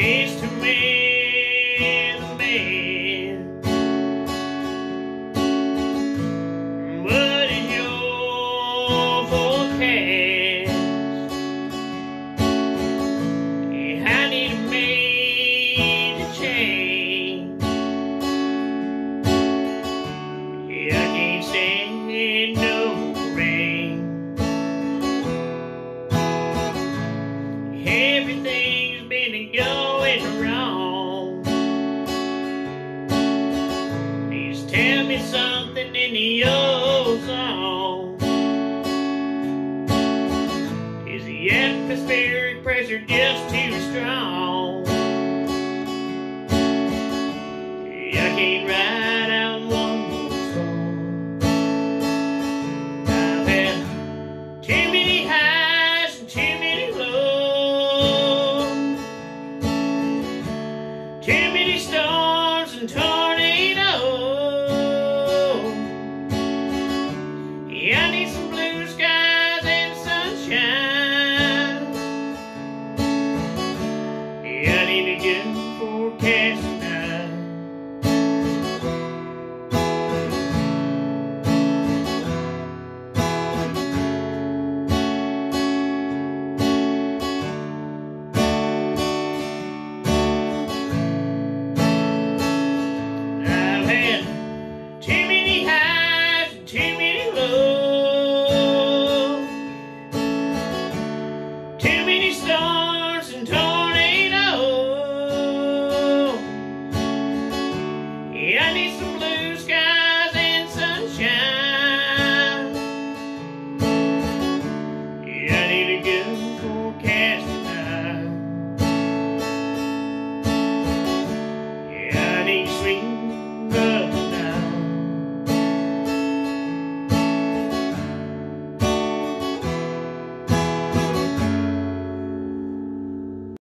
Mr. Weatherman. What is your forecast? I need to a major change. Yeah, I can't stand no rain. Everything's been going wrong. Please tell me something in old song. Is the atmospheric pressure just too strong? control.